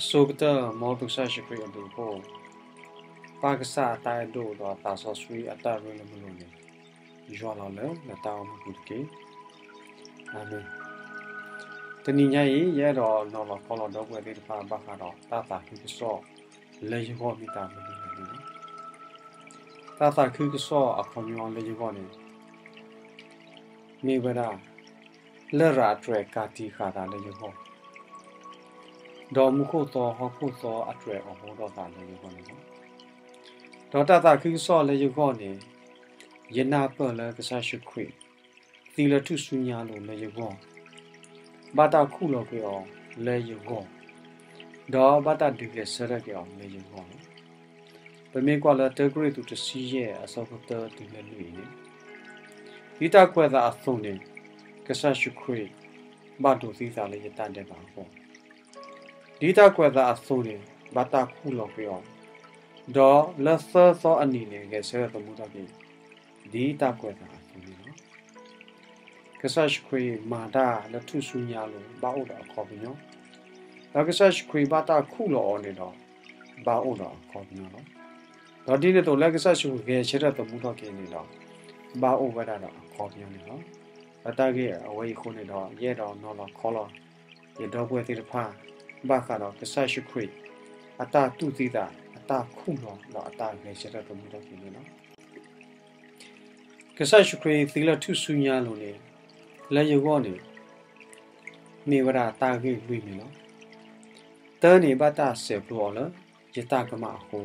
အစိုးကတမောတုဆရှိခွေအတူဖို့ပါကစားတိုင်တို့တော့တာဆောဆွေအတာရလမလို့နေရွာလာလဲနတောင်းမှုကေအာမင်တနည်းညရဲ့ရတော့နော်လောခေါ်တော့ကွယ်ဒီဖာဘာခါတော့တာတာခိကဆောလေယောမိတာမလို့နေတာတာခိကဆောအခေါ်မျိုးလေယောနေမိဝရာလဲရာထွဲကာတီခါတာလေယော ဒေါ်မှုခုသောဟခုသောအထွဲအဟောတော့တာလေယောနေဒေါ်တာတာခိကဆောလေယောနေယနာပလကဆာရှိခွေသီလထုဆုညာလို့လေယောဘာတာခုလောကေအောင်လေယောဒေါ်ဘာတာဒီကဆရကေအောင်လေယောပမေကွာလာတဂရိတူတစီရဲ့အစောကတတူလေလူနေဒီတာကွဲတာအဆုံးနေကဆရှိခွေဘာတို့သီးစားလေးရတန်တဲ့ပါဟော ဒီတာကွဲတာအဆုံးနေဘာတာခုလောကေအောင်ဒေါ်လက်ဆာစောအနီနေကဆရတမှုတာပြီဒီတာကွဲတာအဆုံးနေနော်ကဆရှိခွေမာတာလက်ထုဆုညာလို့ဘာအိုတာခေါ်ပြီးနော်ဒါကဆရှိခွေဘာတာခုလောနေတော့ဘာအိုတာခေါ်ပြီးနော်တော့ဒီနေ့တော့လက်ကဆရှုကေချရတဲ့မှုတော့ကင်းနေတော့ဘာအိုဝဒါတော့ခေါ်ပြနေနော်အတကေအဝေးခုနေတော့ရဲတော့နော်တော့ခေါ်လို့ရတော့ပွဲတိဖာ ဘာကတော့ကဆရှုခွေအတာတူသီတာအတာခုတော့တော့အတာကေချရတဲ့မှုတော့ကင်းနေနော်ကဆရှုခွေသီလထုဆုညာလို့လေလက်ရုပ်ကနေမေဝရတာကေလွိနေနော်တန်းနေဘတာဆေပလောလယတကမဟော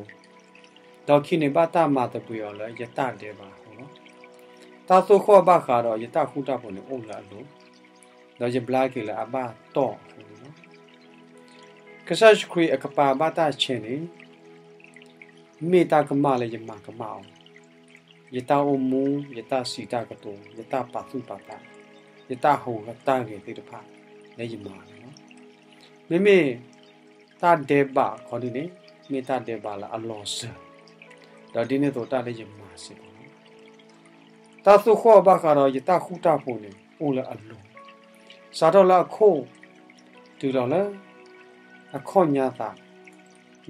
တော့ခိနေပတမတပူရောလဲယတတေပါဟောနော်တာသုခောဘခါတော့ယတခုတဖို့နေအုံလာလို့တော့ယဘလာကေလာအဘတော့ဟောနော် ကဆရှခွေအကပါဘတာချင်းနေမေတာကမလည်းယမကမအောင်ယတအမူယတစီတာကတုယတပါစုပါတာယတဟောကတာကေတိတဖာလည်းယမနော်မိမိတာဒေဘာခေါ်ဒီနေမေတာဒေဘာလာအလောဆာဒါဒီနေ့တော့တာလေးရမှာစီပေါ့နော်တာသုခောဘခါတော့ယတခုတာပုံနေအိုလာအလုံးစားတော့လာခိုးတူတော့လဲ အခေါညာတာ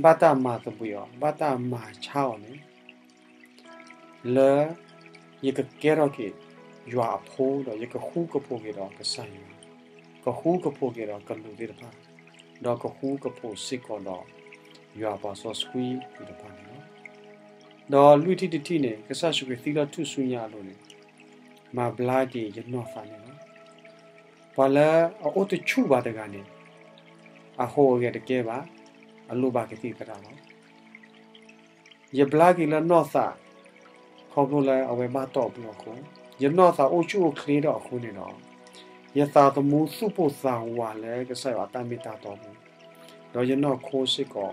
ဘာတာမာတပူယောဘာတာမာချောင်းနေလဲယကကဲတော့ကေရွာဖိုးတော့ယကခုကဖိုးကေတော့ကဆိုင်ကခုကဖိုးကေတော့ကလူသေးတပါတော့ကခုကဖိုးစစ်ကောတော့ရွာပါဆော့စကွီဒီတပါတော့လူတီတီနေကဆရှုကသီလာထုဆုညာလို့လေမဘလာဒီရနောဖာနေနော်ဘာလဲအိုတချူပါတကနေ အဟိုရတကဲပါအလိုပါကတိတရာနော်ယဘလာကီလာနောသာခေါပလိုလဲအဝဲမတော့ဘူးခုယနောသာအိုချူခလီတော့ခုနေတော့ယသာတမှုစုဖို့စာဝါလဲကဆရအတမီတာတော့ဘူးတော့ယနောခိုးစစ်ကော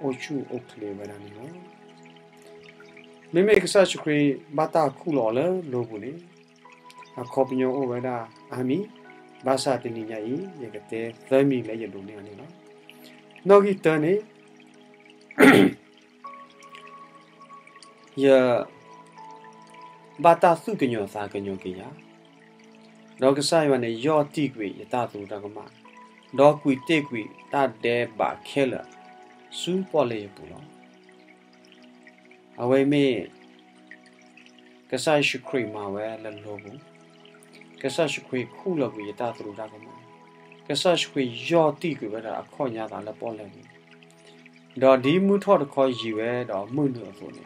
အိုချူအိုခလီဝဲနေနော်မေမေကဆချခရီဘာတာခုလော်လလိုဘူးလေအခေါပညောဝဒအာမီ ဘာသာတင်ညာဤရကတဲ့သမီလည်းရလို့နေနေနော်နောဂီတနေယဘာတာစုကညောစာကညောကေယာတော့ကစားရနေယောတိကွေယတသူတကမတော့ကွေတေကွေတတဲဘာခဲလစူပေါ်လေပူလောအဝေမေကဆာရှိခရီမာဝဲလလောဘူး ကဆာရှိခရီခုလကူယတာသူတာကမကဆာရှိခရီယောတိကူပဲတာအခေါညာတာလည်းပေါ်လဲဘူးတော့ဒီမှုထော့တခေါ်ယူပဲတော့မှုလို့ဆိုနေ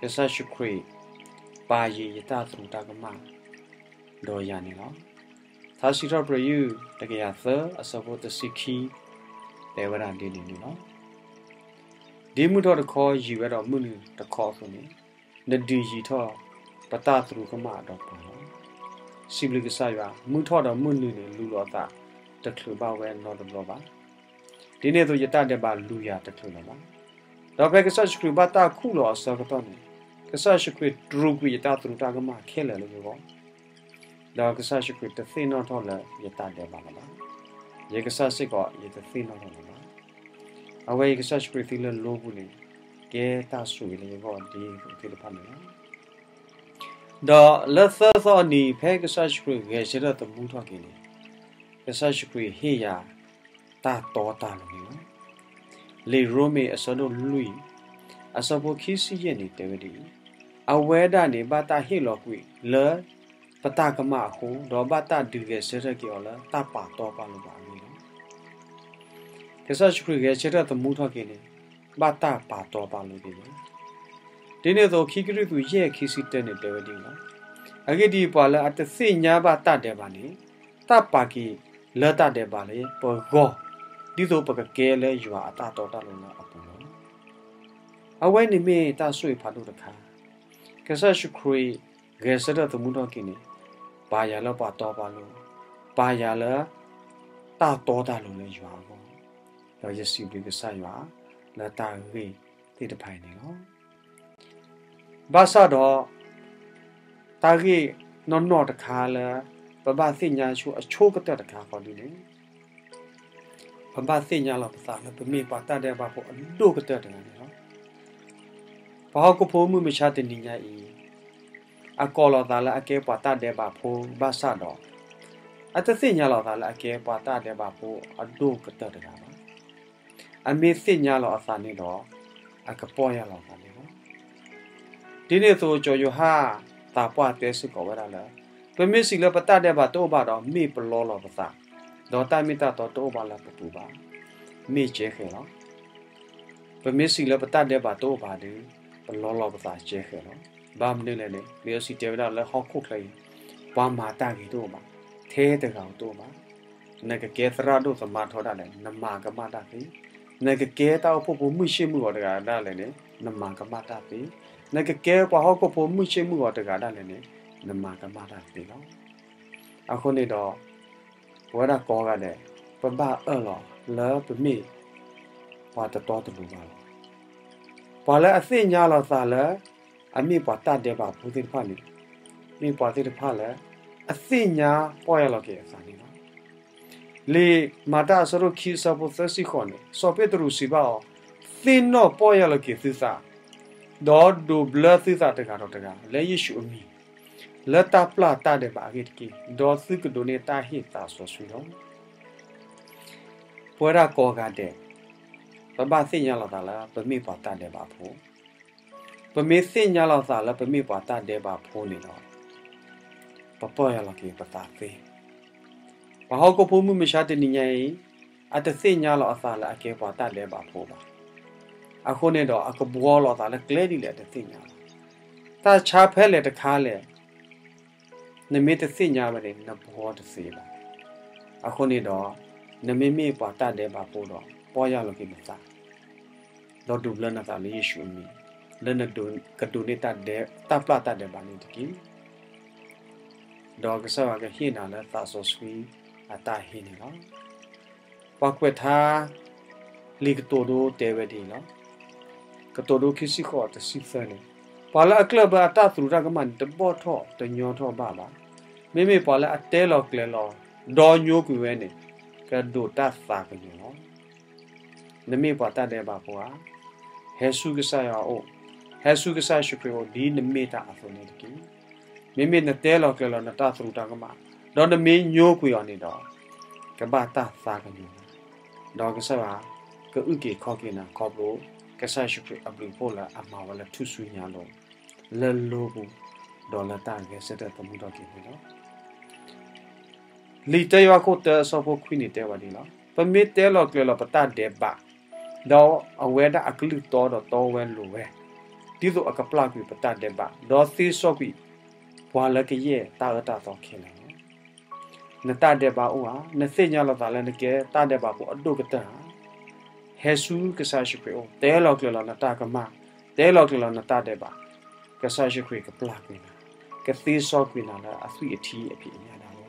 ကဆာရှိခရီပါရီယတာသူတာကမတော့ရနေနော်သာရှိတော့ပြယူတကယ်သအစဘောတစိခီတေဝရန်ဒီနေနော်ဒီမှုတော့တခေါ်ယူရတော့မှုနတခေါ်ဆိုနေနဒီရီထောပတသရုကမတော့ပါ စီဘလကဆာရမှုထောတော့မှုနနေလူလောတာတခလူပါဝဲနော်တဘလပါဒီနေ့ဆိုယတတဲ့ပါလူရတခလူလောပါတော့ဘက်ကဆာရှခရဘတာခုလောအစကတော့နေကဆာရှခရဒရုကယတသရုတာကမခဲလေလို့ပြောတော့ကဆာရှခရတသိနော်ထောလဲယတတဲ့ပါလားယေကဆာစစ်ကောယတသိနော်ထောလားအဝေကဆတ်ပရီဖီလလိုဘူးလေကဲတာဆူလေဘောဒီဒီလဖမ်းနော် ဒါလက်သသောနီဖဲကဆတ်ပရီဂေရှရတမူထောက်ကင်းလေကဆတ်ပရီဟေယာတာတော်တာလို့နော်လေရိုမေအစောတို့လူအစောဘခိစီရဲ့နေတဲ့ဝဒီအဝဲဒနေဘာတာဟီလောကွေလေပတကမဟုဒေါ်ဘတာဒူရဲ့စရကေော်လာတပါတော့ပါလို့ပါမီနော်ကစားရှိခရရဲ့ချက်တဲ့မူထောက်ကိနေဘာတာပါတော့ပါလို့ဒီနော် ဒီနေ့တော့ခိကရသူရဲ့ခိစီတဲ့နေတဲ့ဝဒီနော်အဂိဒီပါလာအတသိညာဘာတတဲ့ပါနေတပါကီလတ်တဲ့ပါလေပေါ်ကောဒီဆိုပကကဲလဲယူအတာတော်တလုံးလားအပူနော်အဝဲနေမေတဆွေဖာလို့တခါကဆရှခရီဂေဆဒတမှုတော့ကိနေဘာရလပါတော့ပါလို့ဘာရလတာတော်တာလုံးလဲယူအောင်တော့ရစီဘီကဆာယူလာတာရီတိတဖိုင်နေနော် ဘာသာတော့တာကြီးနော်နော်တခါလဲဘဘသိညာချိုအချိုးကတဲ့တခါခေါ်လို့လေဘဘသိညာလောက်ပစာလဲပမေပါတတဲ့ဘာဖို့အလို့ကတဲ့တယ်နော်ဘာကိုဖိုးမှုမချတဲ့နိညာဤအကောလောသာလဲအကဲပါတတဲ့ဘာဖို့ဘာဆတော့အတသိညာလောက်သာလဲအကဲပါတတဲ့ဘာဖို့အလို့ကတဲ့တယ်ပါအမေသိညာလောက်အစာနေတော့အကပေါ်ရလောက်ပါလေနော် ဒီနေ့ဆိုကြော်ရဟာတာပွားတဲစစ်ကောဝရလာပမစ်စီလပတတဲ့ဘာတော့ဘာတော့မေပလောလောပစာဒေါ်တမီတာတော့တော့ဘာလာပပူပါမေကျဲခဲနော်ပမစ်စီလပတတဲ့ဘာတော့ဘာဒီပလောလောပစာကျဲခဲနော်ဘာမနေလဲလေလျောစီတေဝဒါလဲဟောက်ခုတ်လိုက်ဘာမာတာကြီးတော့မှာ thế တကောင်တော့မှာနကကေသရတို့သမာထောတာလဲနမကမတာပြီ နကကေတောက်ဖို့ဖို့မှုရှိမှုတော်တကဒါလဲလေနမကမတာပြီနကကေပွားဟောက်ဖို့ဖို့မှုရှိမှုတော်တကဒါလဲလေနမကမတာပြီနော်အခုနေတော့ဝရကောကလည်းပပအဲ့လောလဲပမိပါတတော်တူပါလောပါလဲအသိညာလောသာလဲအမိပါတတဲ့ပါဘုသိဖာနေမိပါတိဖာလဲအသိညာပေါ်ရလောကေအစာနေနော် လေမာတာစရုခီစပုသစီခွန်စောပေတရုစီပါသင်တော့ပေါ်ရလောကေသစ္စာဒေါ်ဒူဘလသစ္စာတကတော့တကလဲယေရှုအမိလတာပလာတာတဲ့ပါဂစ်ကီဒေါ်စုကဒိုနေတာဟိတာဆိုဆွေတော့ပွဲရကောကတဲ့ပပသိညာလောက်တာလားပမိပါတာတဲ့ပါဖို့ပမေသိညာလောက်တာလားပမိပါတာတဲ့ပါဖို့နေတော့ပပေါ်ရလောက်ကေပတာသေးဘာ ဟောကိုဖို့မှုမရှာတဲ့ညင်အတသိညာလောက်အစားလားအကေပါတာလဲပါဖို့ပါအခုနေတော့အကဘောလောက်တာလဲကလဲဒီလဲတသိညာတာချာဖဲလေတခါလဲနမေတသိညာမလေးနဘောတစီပါအခုနေတော့နမေမေပါတတဲ့ပါပို့တော့ပေါ်ရလို့ကိမစားတော့ဒူဘလနာတာလေးရှုမီလနဒုကဒုနေတတဲ့တပလတတဲ့ပါနေတကီတော့ကစားကဟိနာလာသဆောဆွီ အတာဟိနေနော်ပကွက်ထားလီကတိုဒိုတဲဝဒီနော်ကတိုဒိုခိစီခေါ်တစီဖဲနေပါလာကလဘအတသူရကမန်တဘောထောတညောထောပါပါမိမိပါလာအတဲလောကလေလောဒေါ်ညိုကွေဝဲနေကဒိုတသာကညောနမိပါတတဲ့ပါကွာဟေဆုကဆာယောဟေဆုကဆာရှုခေဒီနမိတာအဖုန်နေတကီမိမိနတဲလောကလေလောနတသူရကမ ဒေါ်နမိညိုကွေယောနေတော့ကဘာတသာကညောဒေါ်ကဆာကဥကေခောကေနာခောဘလို့ကဆာရှုခေအဘလူပိုလာအမဝလာထုဆူညာလို့လလောဘူးဒေါ်လာတန်ကစတဲ့တမှုတော့ကိနော်လီတယောကိုတဆောဖို့ခွိနေတဲ့ဝဒီနော်ပမစ်တဲလောကလောပတတဲ့ပါတော့အဝဲတာအကလူတော်တော့တော်ဝဲလိုပဲဒီလိုအကပလကွေပတတဲ့ပါတော့သီဆော့ကွေဘွာလကရဲ့တာရတာတော့ခင်တယ် နတတဲ့ပါဦးဟာနစိညာလောက်တာလည်းကဲတတဲ့ပါကိုအတုကတဟဟေဆူကဆာရှိပေတဲလောကလောနတာကမတဲလောကလောနတာတဲ့ပါကဆာရှိခွေကပလာကွေနာကသီဆော့ကွေနာလာအဆွေအထီးအဖြစ်ညာတာလေ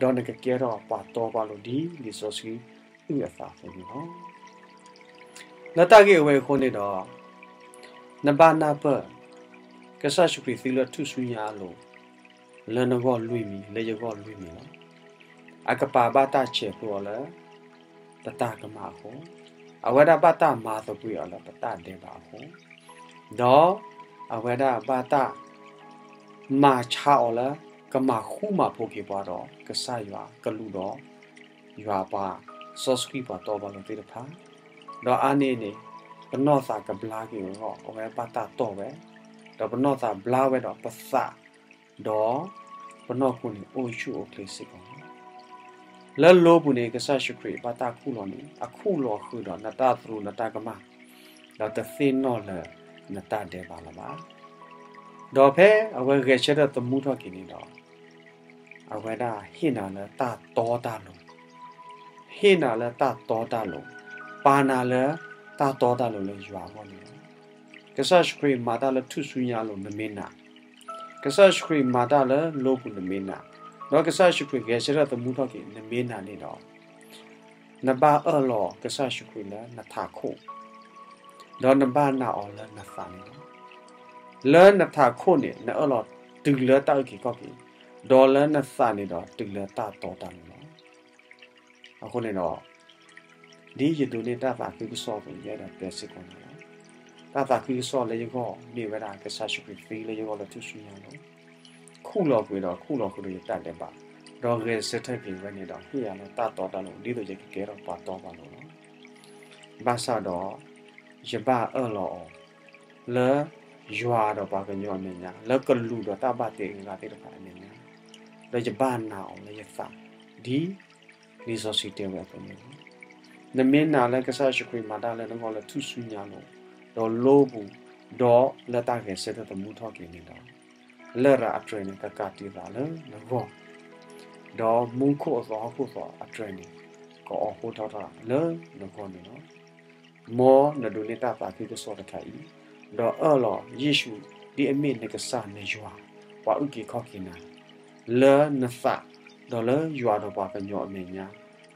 ဒေါ်နကကဲတော့ပါတော့ပါလို့ဒီလီဆိုစီဥရသာဆိုပြီးနော်နတကေဝဲခုန်နေတော့နဘာနာပကဆာရှိခွေသီလထုဆွညာလို့လနကောလွိမီလေရကောလွိမီနော် အကပါဘာတာချေပေါ်လာတတကမဟုအဝဒပတမာသပွေရလာပတတေပါဟုဒေါ်အဝဒဘာတာမာချာအော်လာကမခုမဖို့ကေပွားတော့ကဆာရွာကလူတော့ရွာပါစောစကီပါတော့ဘာလို့တိတဖာတော့အာနေနေဘနော့စာကဘလာကီဟောအဝဲပါတာတော့ပဲတော့ဘနော့စာဘလာဝဲတော့ပစတော့ဘနော့ခုနေအိုရှုအိုကလစ်စစ်ကော လဲလောဘူးနေကဆာရှုခရီပါတာခုလောနေအခုလောခုတော့နတာသရူနတာကမတော့တသင်းနော်လဲနတာတဲ့ပါလားပါတော့ဖဲအဝဲကချက်တဲ့မှုထောက်ကိနေတော့အဝဲဒါဟိနာလဲတာတော်တာလုံးဟိနာလဲတာတော်တာလုံးပါနာလဲတာတော်တာလုံးလဲရွာပေါ့နေကဆာရှခရီမာတာလဲထုဆွညာလုံးနမင်းနာကဆာရှခရီမာတာလဲလောဘူးနမင်းနာ တော့ကဆာရှခရီကချက်တဲ့မှုထောက်ကိနမင်းနာနေတော့နဘာအော်လောကဆာရှခရီလဲနထာခုတော့နဘာနာအော်လဲနသာနေလဲနထာခုနေနော်လောတူလဲတောက်ကိကောကိဒေါ်လာနဲ့စနေတော့တူလဲတာတော်တာလို့အခုနေတော့ဒီရတူနေတာပါကိဆော့ပြန်ရတာပဲစစ်ကုန်တယ်တာတာကိဆော့လေရောနေဝရာကစားရှိဖီလေရောလည်းသူရှိရလို့ ခုလောကွေတော့ခုလောခုတွေတတ်တယ်ပါတော့ရဲစက်ထိုက်ပြင်ဝနေတော့ဟိရလည်းတာတော်တာလို့ဒီလိုရကဲတော့ပါတော့ပါလို့ဘာသာတော့ရပါအော်လောလဲရွာတော့ပါကညောနေညာလက်ကလူတော့တပတ်တေငါတေတော့ပါနေညာတော့ကြပါနာအောင်လေဖာဒီဒီဆိုစီတေဝဲပုံနေနမင်းနာလည်းကစားရှိခွေမာတာလည်းတော့လည်းသူဆူညာလို့တော့လိုဘူးတော့လက်တာကစတဲ့တမှုထောက်ကိနေတော့ လက်ရအထရနေကကတိပါလေနော်တော့မုန်ခိုသောခုသောအထရနေကောအဟိုထောက်တာလေနော်နေနော်မောနဒုနေတာပါကိကစောတခိုင်တော့အော်လောယေရှုဒီအမေနကဆာနေရွာဝါဥကေခောက်ကိနာလဲနဖာဒေါ်လာရွာတော့ပါကညောအမေညာ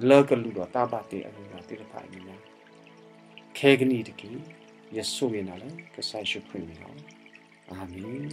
လဲကလူတော့တာပါတေအလူတော့တိတဖာအမေညာခဲကနီတကီယေဆုရနာလဲကဆာရှုခရမီနော်အာမင်